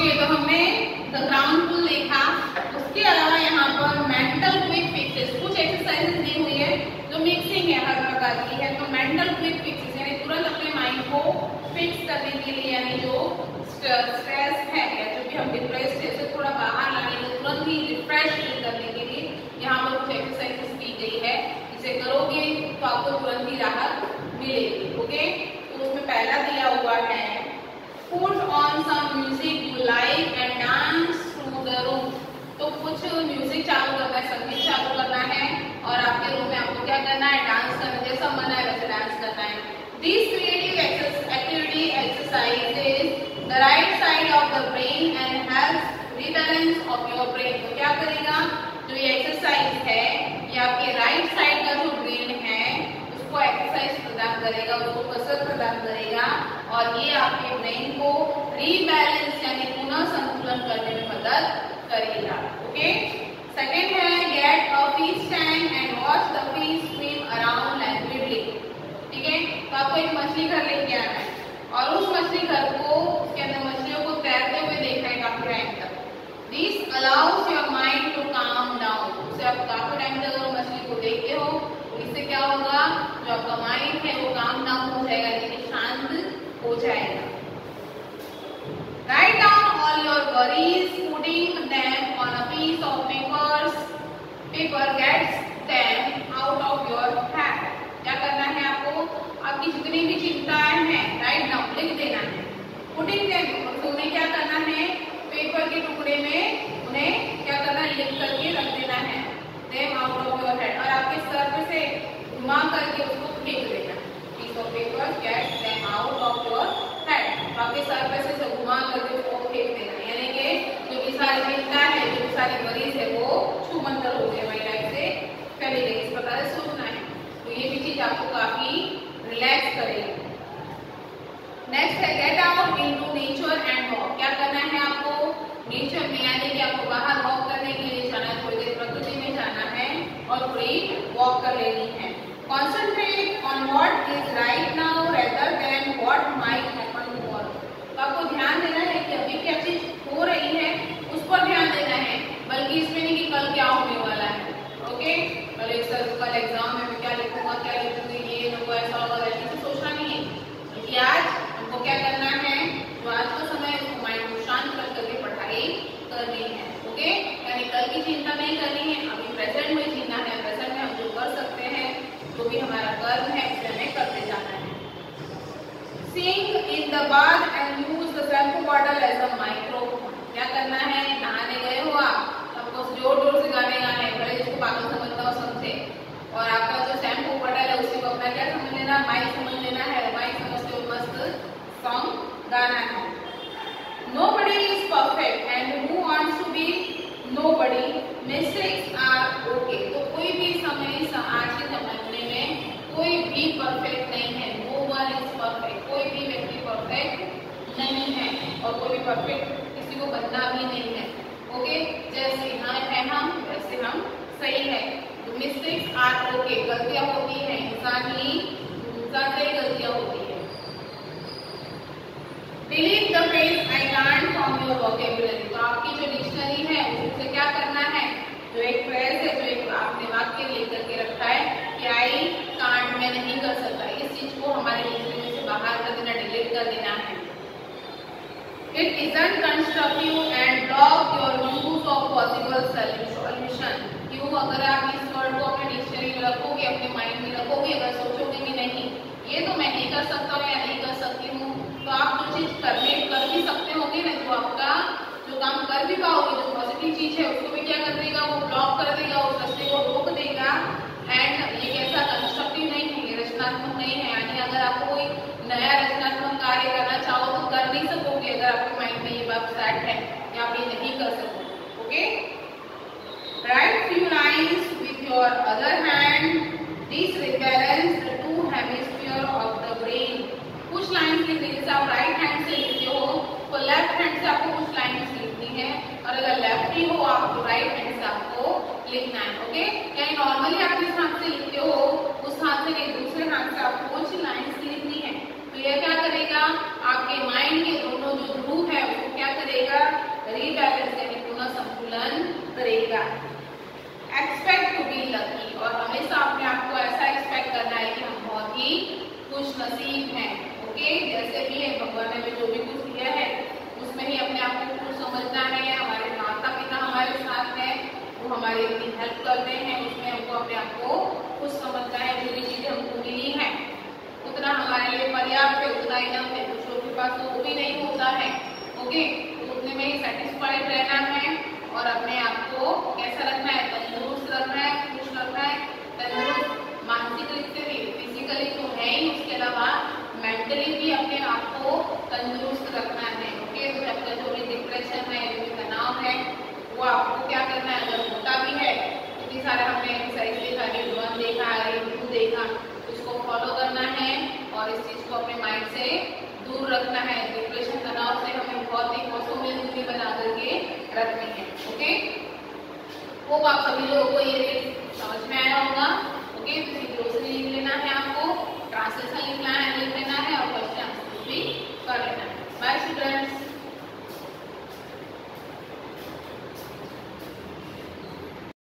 Okay तो हमने the ground पुल देखा। उसके अलावा यहाँ पर मेंटल क्विक फिक्सेस कुछ एक्सरसाइजेस दी हुई है जो मिक्सिंग है हर प्रकार की है। तो मेंटल क्विक फिक्सेस यानी तुरंत अपने माइंड को फिक्स करने के लिए, यानी जो स्ट्रेस है, या जो भी हम डिप्रेस है, उसे थोड़ा बाहर लाने के लिए, तुरंत ही रिफ्रेश फील करने के लिए यहाँ पर कुछ एक्सरसाइजेस की गई है। इसे करोगे तो आपको तुरंत ही राहत मिलेगी, ओके? तो उसमें पहला दिया हुआ है put on some music you like and dance through the room तो कुछ म्यूज़िक चालू करना है, संगीत चालू करना है और आपके रूम में आपको क्या करना है? डांस करना जैसा मन है वैसे डांस करना है। This creative activity exercise is the right side of the brain and help rebalance of your brain तो क्या करेगा? जो ये एक्सरसाइज है, ये आपके राइट साइड का जो ब्रेन है, उसको एक्सरसाइज प्रदान करेगा, उसको कसरत प्रदान करेगा। और ये आपके ब्रेन को रीबैलेंस यानी पुनः संतुलन करने में मदद करेगा। ओके सेकेंड है get a fees time and watch the fish swim around languidly ठीक है तो आपको एक मछली घर लेके आना है और उस मछली घर को उसके अंदर मछलियों को तैरते हुए देखना है काफ़ी टाइम तक this allows your mind to calm down उसे आप काफ़ी टाइम तक अगर मछली को देखते हो तो इससे क्या होगा जो आपका माइंड है वो काम डाउन हो जाएगा यानी शांत हो जाएगा Write down all your worries, putting them on a piece of papers. Paper gets them out of your head. क्या करना है आपको आपकी जितनी भी चिंताएँ हैं राइट डाउन लिख देना है। पुटिंग देम और उन्हें क्या करना है? पेपर के टुकड़े में उन्हें क्या करना है? लिख करके रख देना है। Them out of your head और आपके सर पे से घुमा करके उसको फेंक देना piece of paper get them out of your head आपके सर पे से घुमा करके उसको फेंक देना यानी कि जो भी सारी चिंता है, जो भी सारी मरीज़ है, वो छूमंतर हो गए हमारी लाइफ से। फैली गई इस प्रकार से सोचना है। तो ये भी चीज़ आपको काफ़ी रिलैक्स करेगी नेक्स्ट है get out into nature and walk क्या करना है आपको? नेचर में, यानी कि आपको बाहर वॉक करने के लिए जाना है, थोड़ी देर प्रकृति में जाना है और थोड़ी वॉक कर लेनी है। Concentrate on what is right now rather than what might happen tomorrow तो आपको ध्यान देना है कि अभी क्या चीज़ हो रही है उस पर ध्यान देना है। बल्कि इसमें नहीं कि कल क्या होने वाला है ओके कल एक, कल एग्ज़ाम में मैं क्या लिखूँगा, क्या लिखूँगी, ये को ऐसा होगा आज हमको क्या करना है? जो आज का समय उसको माइंड को शांत कर करके पढ़ाई करनी है, ओके? यानी कल की चिंता नहीं करनी है, अभी प्रेजेंट में जीना है प्रेजेंट में हम जो कर सकते हैं जो भी हमारा कर्म है उसे हमें करते जाना है। The bath and use the shampoo bottle as a microphone. क्या करना है? नहाने गए हो आप? आपको ज़ोर ज़ोर से गाने गाने भले जिसको पागल समझता हो समझे और आपका जो शैम्पू बॉटल है, उसी को अपना क्या समझ लेना? माइक समझ लेना है। मस्त सॉन्ग गाना Nobody is perfect and who wants to be nobody, mistakes are okay. तो कोई भी समय आज के जमाने में कोई भी परफेक्ट नहीं है. नो वन इज़ परफेक्ट कोई भी व्यक्ति परफेक्ट नहीं है और कोई भी परफेक्ट किसी को बनना भी नहीं है. ओके जैसे हाँ है हम, वैसे हम सही है. मिस्टेक्स आर ओके गलतियाँ होती हैं. इंसान ही, इंसान से ही गलतियाँ होती है delete the I learn from your vocabulary तो आपकी जो डिक्शनरी है, उससे क्या करना है? जो एक फ्रेज है, जो एक आपने वाक्य लेकर के रखा है, कि आई में नहीं कर सकता। इस चीज़ को हमारे डिक्शनरी से बाहर कर देना डिलीट कर देना है। And block your use of possible solution. क्यों अगर आप इस वर्ड को अपने डिक्शनरी में रखोगे, अपने माइंड में रखोगे, अगर नहीं ये तो मैं नहीं कर सकता हूँ या नहीं कर सकती हूँ। तो आप जो चीज़ करने, कर भी सकते होंगे ना जो आपका जो काम कर भी पाओगे जो पॉजिटिव चीज़ है, उसको भी क्या कर देगा, वो ब्लॉक कर देगा उस रास्ते को रोक देगा एंड ये कैसा कंस्ट्रक्टिव नहीं है ये रचनात्मक नहीं है यानी अगर आपको कोई नया रचनात्मक कार्य करना चाहो तो कर नहीं सकोगे अगर आपके माइंड में ये बात सेट है कि आप ये नहीं कर सकोगे okay write few lines with your other hand this rebalance the two hemisphere of the brain कुछ लाइंस लिखने जैसे आप राइट हैंड से लिखते हो तो लेफ़्ट हैंड से आपको कुछ लाइंस लिखनी है और अगर लेफ्टी हो आप तो राइट हैंड से आपको लिखना है ओके यानी नॉर्मली आप जिस हाथ से लिखते हो उस हाथ से नहीं दूसरे हाथ से आपको कुछ लाइंस लिखनी है तो यह क्या करेगा आपके माइंड के दोनों जो ध्रुव है उसको क्या क्या करेगा रीबैलेंस यानी पुनः संतुलन करेगा। एक्सपेक्ट टू बी लकी और हमेशा अपने आप को ऐसा एक्सपेक्ट करना है कि हम बहुत ही खुश नसीब हैं ओके जैसे भी है, भगवान ने जो भी कुछ दिया है, उसमें ही अपने आप को खुश समझना है। हमारे माता पिता हमारे साथ हैं, वो हमारी इतनी हेल्प करते हैं, उसमें हमको अपने आप को खुश समझना है। जो भी चीज़ें हमको मिली है, उतना हमारे लिए पर्याप्त है, उतना इनफ है कुछ लोगों के पास वो भी नहीं होता है ओके उतने में ही सेटिस्फाइड रहना है और अपने आप को कैसा रखना है? तंदुरुस्त रखना है, खुश रखना है। तंदुरुस्त मानसिक रूप से भी फिजिकली तो है ही, उसके अलावा मेंटली भी अपने आप को तंदुरुस्त रखना है। ओके तो आपका जो भी डिप्रेशन है, जो भी तनाव है, वो आपको क्या करना है? अगर होता भी है इतनी सारे हमने एक्सरसाइज देखा वन देखा टू देखा, उसको फॉलो करना है और इस चीज़ को अपने माइंड से दूर रखना है। डिप्रेशन तनाव से हमें बहुत ही कॉस्टोमेज इनकी बना करके रखते हैं ओके होप आप सभी लोगों को ये समझ में आया होगा ओके तो